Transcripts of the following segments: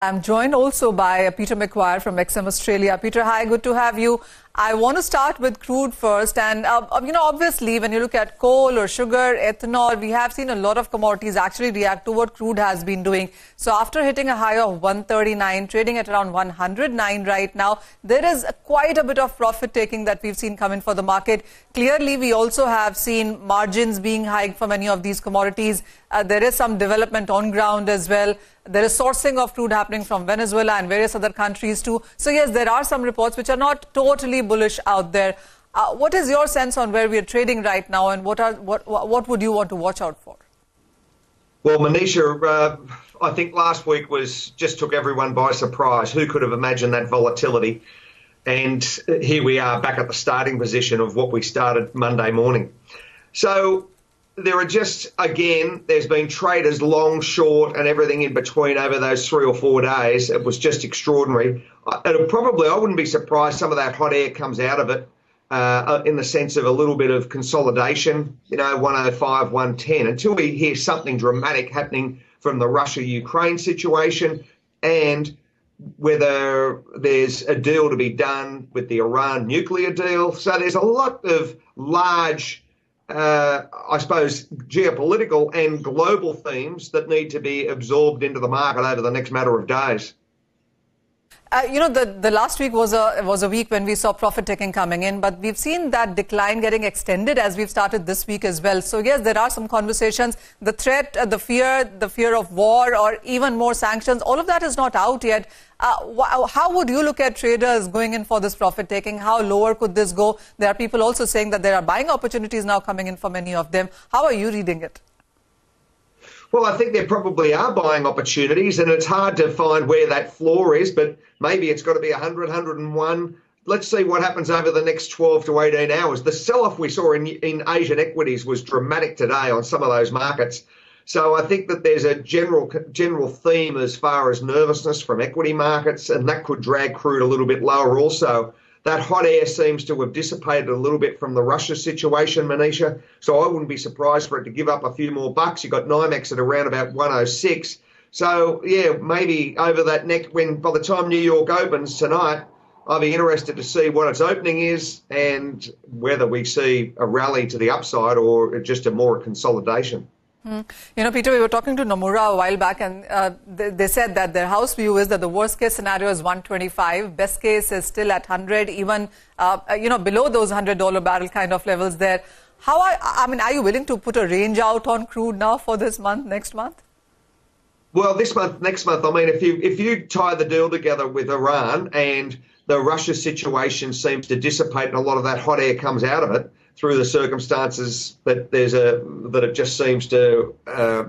I'm joined also by uh, Peter McGuire from XM Australia. Peter, hi, good to have you. I want to start with crude first. And, uh, you know, obviously, when you look at coal or sugar, ethanol, we have seen a lot of commodities actually react to what crude has been doing. So after hitting a high of 139, trading at around 109 right now, there is quite a bit of profit taking that we've seen come in for the market. Clearly, we also have seen margins being hiked for many of these commodities. Uh, there is some development on ground as well. There is sourcing of crude happening from Venezuela and various other countries too. So yes, there are some reports which are not totally bullish out there. Uh, what is your sense on where we are trading right now, and what are what what would you want to watch out for? Well, Manisha, uh, I think last week was just took everyone by surprise. Who could have imagined that volatility? And here we are back at the starting position of what we started Monday morning. So there are just again, there's been traders long, short, and everything in between over those three or four days. It was just extraordinary. It'll probably, I wouldn't be surprised some of that hot air comes out of it. Uh, in the sense of a little bit of consolidation, you know, 105, 110, until we hear something dramatic happening from the Russia Ukraine situation and whether there's a deal to be done with the Iran nuclear deal. So there's a lot of large uh, I suppose, geopolitical and global themes that need to be absorbed into the market over the next matter of days. Uh, you know, the, the last week was a, was a week when we saw profit taking coming in, but we've seen that decline getting extended as we've started this week as well. So, yes, there are some conversations. The threat, uh, the fear, the fear of war or even more sanctions, all of that is not out yet. Uh, how would you look at traders going in for this profit taking? How lower could this go? There are people also saying that there are buying opportunities now coming in for many of them. How are you reading it? Well, I think there probably are buying opportunities, and it's hard to find where that floor is, but maybe it's got to be 100, 101. Let's see what happens over the next 12 to 18 hours. The sell off we saw in, in Asian equities was dramatic today on some of those markets. So I think that there's a general general theme as far as nervousness from equity markets, and that could drag crude a little bit lower also that hot air seems to have dissipated a little bit from the Russia situation, Manisha. So I wouldn't be surprised for it to give up a few more bucks. You've got NYMEX at around about 106. So yeah, maybe over that neck when by the time New York opens tonight, I'll be interested to see what its opening is and whether we see a rally to the upside or just a more consolidation. Hmm. You know, Peter, we were talking to Nomura a while back, and uh, they, they, said that their house view is that the worst case scenario is 125, best case is still at 100, even uh, uh you know below those $100 barrel kind of levels there. How are, I mean, are you willing to put a range out on crude now for this month, next month? Well, this month, next month. I mean, if you if you tie the deal together with Iran and the Russia situation seems to dissipate and a lot of that hot air comes out of it through the circumstances that there's a that it just seems to uh,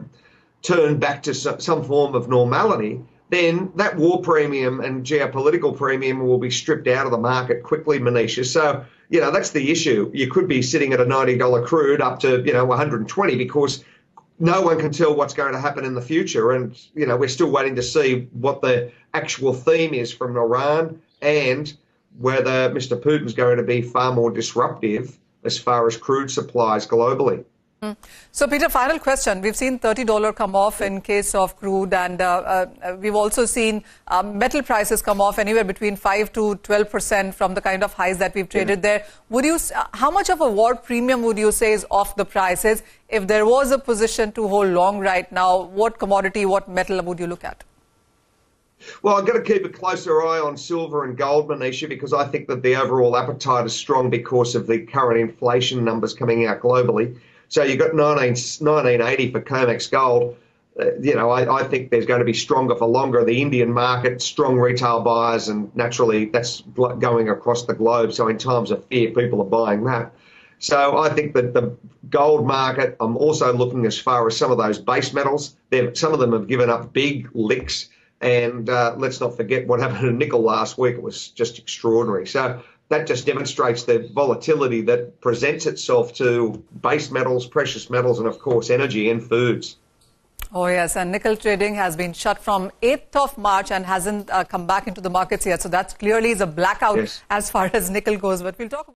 turn back to some form of normality, then that war premium and geopolitical premium will be stripped out of the market quickly, Manisha. So, you know, that's the issue. You could be sitting at a $90 crude up to, you know, 120 because no one can tell what's going to happen in the future. And, you know, we're still waiting to see what the actual theme is from Iran and whether Mr. Putin's going to be far more disruptive as far as crude supplies globally. Hmm. So, Peter, final question. We've seen $30 come off in case of crude, and uh, uh, we've also seen um, metal prices come off anywhere between 5 to 12% from the kind of highs that we've traded yeah. there. Would you, uh, how much of a war premium would you say is off the prices? If there was a position to hold long right now, what commodity, what metal would you look at? Well, I've got to keep a closer eye on silver and gold, Manisha, because I think that the overall appetite is strong because of the current inflation numbers coming out globally. So you've got 19, 1980 for COMEX gold. Uh, you know, I, I, think there's going to be stronger for longer. The Indian market, strong retail buyers, and naturally that's going across the globe. So in times of fear, people are buying that. So I think that the gold market, I'm also looking as far as some of those base metals. They've, some of them have given up big licks and uh, let's not forget what happened to nickel last week. It was just extraordinary. So that just demonstrates the volatility that presents itself to base metals, precious metals, and of course energy and foods. Oh, yes. And nickel trading has been shut from 8th of March and hasn't uh, come back into the markets yet. So that clearly is a blackout yes. as far as nickel goes. But we'll talk